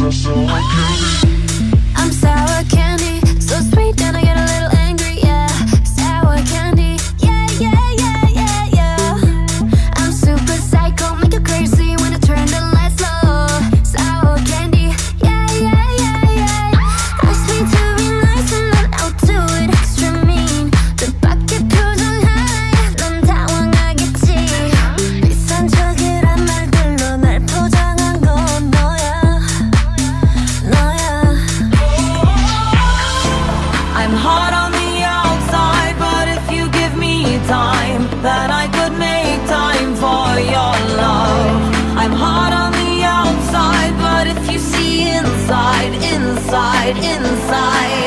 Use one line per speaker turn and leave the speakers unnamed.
I'm so sweet
that I could make time for your love. I'm hard on the outside, but if you see inside, inside, inside.